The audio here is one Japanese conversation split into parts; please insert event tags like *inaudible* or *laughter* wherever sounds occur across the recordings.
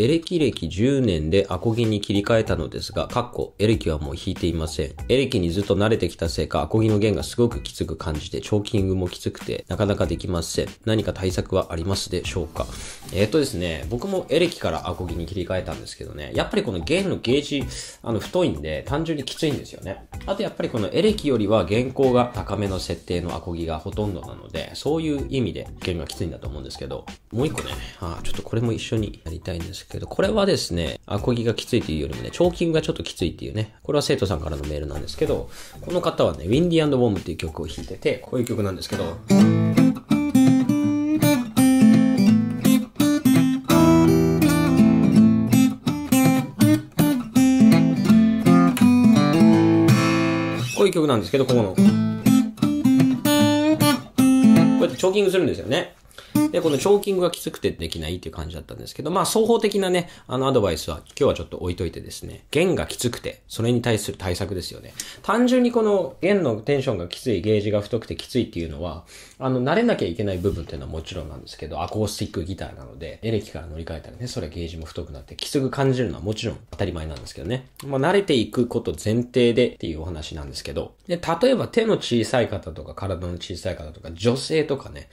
エレキ歴10年でアコギに切り替えたのですが、かっこ、エレキはもう弾いていません。エレキにずっと慣れてきたせいか、アコギの弦がすごくきつく感じて、チョーキングもきつくて、なかなかできません。何か対策はありますでしょうか？えっ、とですね、僕もエレキからアコギに切り替えたんですけどね、やっぱりこの弦のゲージ、あの、太いんで、単純にきついんですよね。あとやっぱりこのエレキよりは原稿が高めの設定のアコギがほとんどなので、そういう意味で弦がきついんだと思うんですけど、もう一個ね、あちょっとこれも一緒にやりたいんですけど、けどこれはですね、アコギがきついというよりもね、チョーキングがちょっときついっていうね、これは生徒さんからのメールなんですけど、この方はね、ウィンディウォームっていう曲を弾いてて、こういう曲なんですけど、こういう曲なんですけど、ここの。こうやってチョーキングするんですよね。で、このチョーキングがきつくてできないっていう感じだったんですけど、まあ、双方的なね、あのアドバイスは今日はちょっと置いといてですね、弦がきつくて、それに対する対策ですよね。単純にこの弦のテンションがきつい、ゲージが太くてきついっていうのは、あの、慣れなきゃいけない部分っていうのはもちろんなんですけど、アコースティックギターなので、エレキから乗り換えたらね、それゲージも太くなってきつく感じるのはもちろん当たり前なんですけどね。まあ、慣れていくこと前提でっていうお話なんですけど、で、例えば手の小さい方とか体の小さい方とか女性とかね、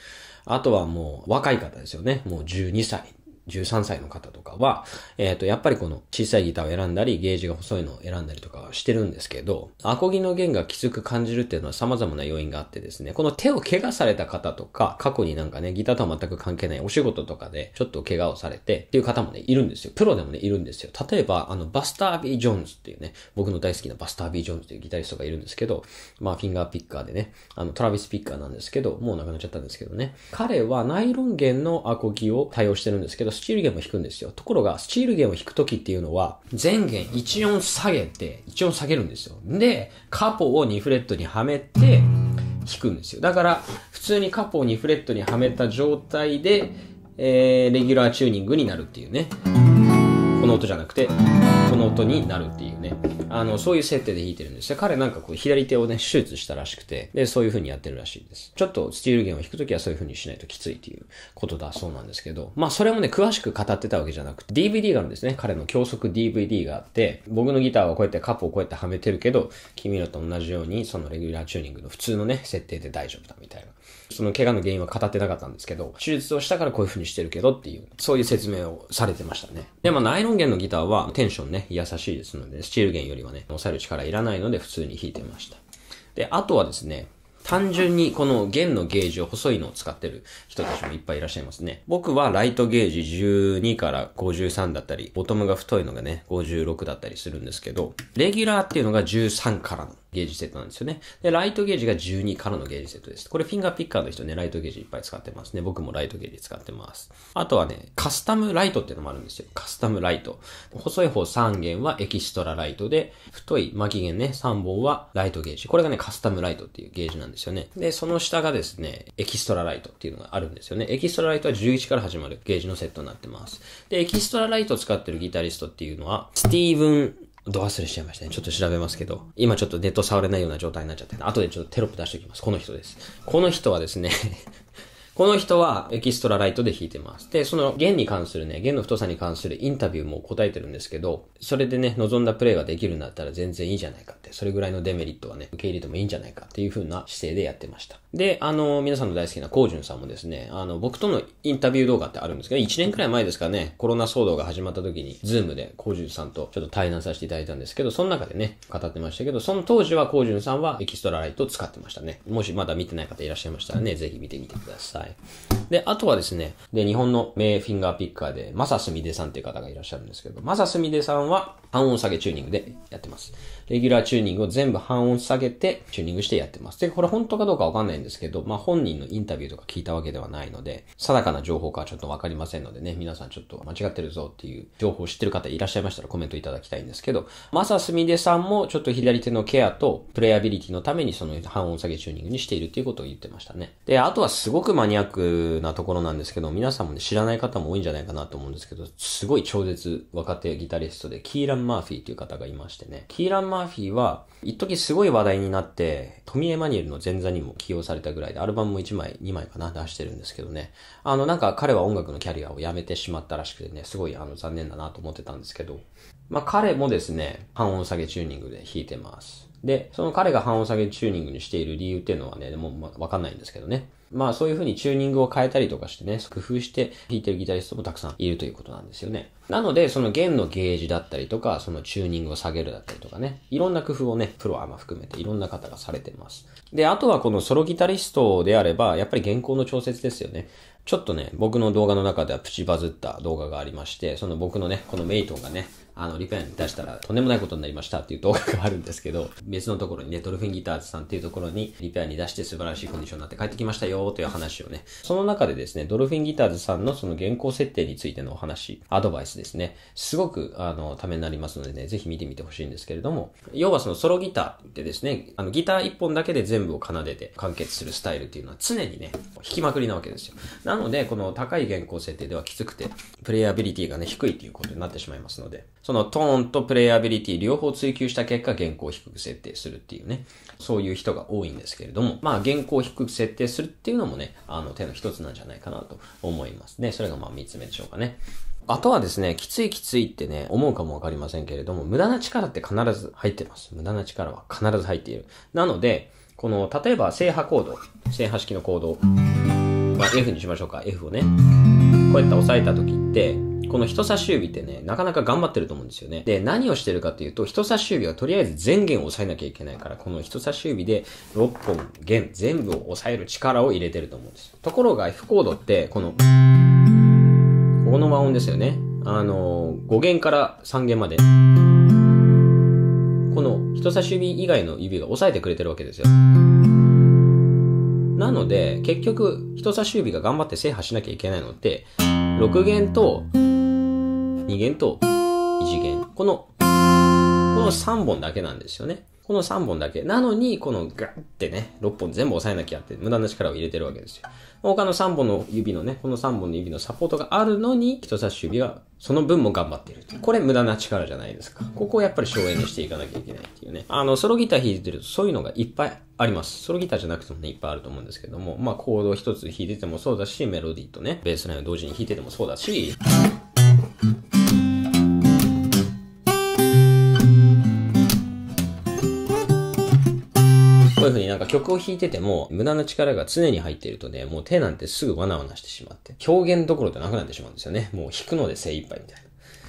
あとはもう若い方ですよね。もう12歳13歳の方とかは、えっ、ー、と、やっぱりこの小さいギターを選んだり、ゲージが細いのを選んだりとかしてるんですけど、アコギの弦がきつく感じるっていうのは様々な要因があってですね、この手を怪我された方とか、過去になんかね、ギターとは全く関係ないお仕事とかで、ちょっと怪我をされてっていう方もね、いるんですよ。プロでもね、いるんですよ。例えば、あの、バスター・ビー・ジョーンズっていうね、僕の大好きなバスター・ビー・ジョーンズっていうギタリストがいるんですけど、まあ、フィンガーピッカーでね、あの、トラビスピッカーなんですけど、もう亡くなっちゃったんですけどね。彼はナイロン弦のアコギを対応してるんですけど、スチール弦も弾くんですよ。ところが、スチール弦を弾くときっていうのは、全弦1音下げて、1音下げるんですよ。で、カポを2フレットにはめて、弾くんですよ。だから、普通にカポを2フレットにはめた状態で、えー、レギュラーチューニングになるっていうね。この音じゃなくて、この音になるっていうね。あの、そういう設定で弾いてるんですよ。彼なんかこう、左手をね、手術したらしくて、で、そういう風にやってるらしいです。ちょっとスチール弦を弾くときはそういう風にしないときついっていうことだそうなんですけど、まあ、それもね、詳しく語ってたわけじゃなくて、DVD があるんですね。彼の教則 DVD があって、僕のギターはこうやってカップをこうやってはめてるけど、君らと同じように、そのレギュラーチューニングの普通のね、設定で大丈夫だみたいな。その怪我の原因は語ってなかったんですけど、手術をしたからこういう風にしてるけどっていう、そういう説明をされてましたね。で、もナイロン弦のギターはテンションね、優しいですので、スチール弦よりはね、抑える力いらないので普通に弾いてました。で、あとはですね、単純にこの弦のゲージを細いのを使ってる人たちもいっぱいいらっしゃいますね。僕はライトゲージ12から53だったり、ボトムが太いのがね、56だったりするんですけど、レギュラーっていうのが13からのゲージセットなんですよね。で、ライトゲージが12からのゲージセットです。これフィンガーピッカーの人ね、ライトゲージいっぱい使ってますね。僕もライトゲージ使ってます。あとはね、カスタムライトっていうのもあるんですよ。カスタムライト。細い方3弦はエキストラライトで、太い巻き弦ね、3本はライトゲージ。これがね、カスタムライトっていうゲージなんですよね。で、その下がですね、エキストラライトっていうのがあるんですよね。エキストラライトは11から始まるゲージのセットになってます。で、エキストラライトを使ってるギタリストっていうのは、スティーブンど忘れしちゃいましたね。ちょっと調べますけど。今ちょっとネット触れないような状態になっちゃって、後でちょっとテロップ出しておきます。この人です。この人はですね *laughs* この人はエキストラライトで弾いてます。で、その弦に関するね、弦の太さに関するインタビューも答えてるんですけど、それでね、望んだプレイができるんだったら全然いいじゃないかって、それぐらいのデメリットはね、受け入れてもいいんじゃないかっていう風な姿勢でやってました。で、あの、皆さんの大好きなコージュンさんもですね、あの、僕とのインタビュー動画ってあるんですけど、1年くらい前ですかね、コロナ騒動が始まった時に、ズームでコージュンさんとちょっと対談させていただいたんですけど、その中でね、語ってましたけど、その当時はコージュンさんはエキストラライトを使ってましたね。もしまだ見てない方いらっしゃいましたらね、ぜひ見てみてください。Bye. で、あとはですね、で、日本の名フィンガーピッカーで、マサスミデさんっていう方がいらっしゃるんですけど、マサスミデさんは半音下げチューニングでやってます。レギュラーチューニングを全部半音下げてチューニングしてやってます。で、これ本当かどうかわかんないんですけど、まあ、本人のインタビューとか聞いたわけではないので、定かな情報かはちょっとわかりませんのでね、皆さんちょっと間違ってるぞっていう情報を知ってる方いらっしゃいましたらコメントいただきたいんですけど、マサスミデさんもちょっと左手のケアとプレイアビリティのためにその半音下げチューニングにしているっていうことを言ってましたね。で、あとはすごくマニアックなところなんですけど、皆さんもね、知らない方も多いんじゃないかなと思うんですけど、すごい超絶若手ギタリストで、キーラン・マーフィーという方がいましてね。キーラン・マーフィーは、一時すごい話題になって、トミー・エマニュエルの前座にも起用されたぐらいで、アルバムも1枚、2枚かな、出してるんですけどね。あの、なんか彼は音楽のキャリアをやめてしまったらしくてね、すごいあの残念だなと思ってたんですけど、まあ彼もですね、半音下げチューニングで弾いてます。で、その彼が半音下げチューニングにしている理由っていうのはね、もう、わかんないんですけどね。まあそういう風にチューニングを変えたりとかしてね、工夫して弾いてるギタリストもたくさんいるということなんですよね。なので、その弦のゲージだったりとか、そのチューニングを下げるだったりとかね、いろんな工夫をね、プロアマ含めていろんな方がされてます。で、あとはこのソロギタリストであれば、やっぱり原稿の調節ですよね。ちょっとね、僕の動画の中ではプチバズった動画がありまして、その僕のね、このメイトンがね、あの、リペアに出したらとんでもないことになりましたっていう動画があるんですけど、別のところにね、ドルフィンギターズさんっていうところにリペアに出して素晴らしいコンディションになって帰ってきましたよという話をね、その中でですね、ドルフィンギターズさんのその原稿設定についてのお話、アドバイスですね、すごくあの、ためになりますのでね、ぜひ見てみてほしいんですけれども、要はそのソロギターってですね、あの、ギター一本だけで全部を奏でて完結するスタイルっていうのは常にね、弾きまくりなわけですよ。なので、この高い原稿設定ではきつくて、プレイアビリティがね、低いっていうことになってしまいますので、そのトーンとプレイアビリティ両方追求した結果、原稿を低く設定するっていうね、そういう人が多いんですけれども、まあ、原稿を低く設定するっていうのもね、あの、手の一つなんじゃないかなと思いますね。それがまあ、三つ目でしょうかね。あとはですね、きついきついってね、思うかもわかりませんけれども、無駄な力って必ず入ってます。無駄な力は必ず入っている。なので、この、例えば正波コード、正波式のコード、まあ、F にしましょうか。F をね。こうやって押さえた時って、この人差し指ってね、なかなか頑張ってると思うんですよね。で、何をしてるかっていうと、人差し指はとりあえず全弦を押さえなきゃいけないから、この人差し指で6本弦全部を押さえる力を入れてると思うんです。ところが F コードって、この、ここの和音ですよね。あの、5弦から3弦まで。この人差し指以外の指が押さえてくれてるわけですよ。なので、結局、人差し指が頑張って制覇しなきゃいけないのって、6弦と、2弦と、1弦。この、この3本だけなんですよね。この3本だけ。なのに、このガッってね、6本全部押さえなきゃって無駄な力を入れてるわけですよ。他の3本の指のね、この3本の指のサポートがあるのに、人差し指はその分も頑張っている。これ無駄な力じゃないですか。ここをやっぱり省エネしていかなきゃいけないっていうね。あの、ソロギター弾いてるとそういうのがいっぱいあります。ソロギターじゃなくてもね、いっぱいあると思うんですけども、まあコード一つ弾いててもそうだし、メロディーとね、ベースラインを同時に弾いててもそうだし、曲を弾いてても、無駄な力が常に入っているとね、もう手なんてすぐわなわなしてしまって、表現どころでなくなってしまうんですよね。もう弾くので精一杯みたいな。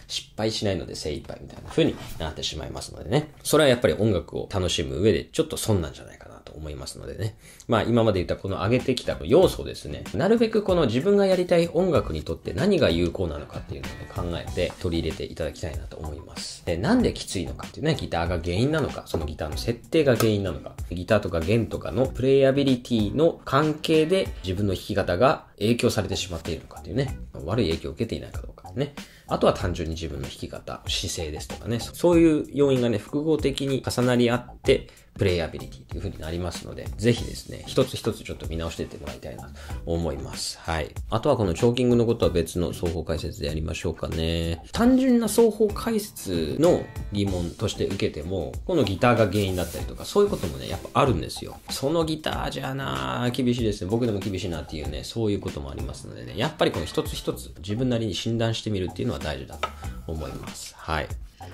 失敗しないので精一杯みたいな風になってしまいますのでね。それはやっぱり音楽を楽しむ上でちょっと損なんじゃないかなと思いますのでね。まあ今まで言ったこの上げてきた要素ですね。なるべくこの自分がやりたい音楽にとって何が有効なのかっていうのを、ね、考えて取り入れていただきたいなと思います。で、なんできついのかっていうね、ギターが原因なのか、そのギターの設定が原因なのか、ギターとか弦とかのプレイアビリティの関係で自分の弾き方が影響されてしまっているのかっていうね、悪い影響を受けていないかどうかね。あとは単純に自分の弾き方、姿勢ですとかね、そういう要因がね、複合的に重なり合って、プレイアビリティという風になりますので、ぜひですね、一つ一つちょっと見直していってもらいたいなと思います。はい。あとはこのチョーキングのことは別の双方解説でやりましょうかね。単純な双方解説の疑問として受けても、このギターが原因だったりとか、そういうこともね、やっぱあるんですよ。そのギターじゃな厳しいですね。僕でも厳しいなっていうね、そういうこともありますのでね、やっぱりこの一つ一つ自分なりに診断してしてみるっていうのは大事だと思います。はい。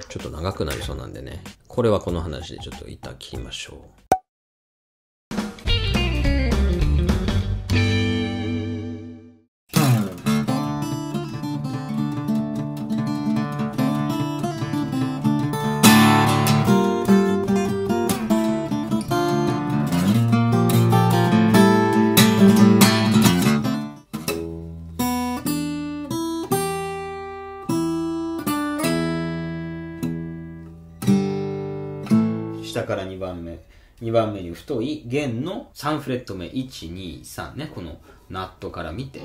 ちょっと長くなりそうなんでね、これはこの話でちょっと一旦切りましょう。下から2番目。2番目に太い弦の3フレット目。1、2、3ね。このナットから見て。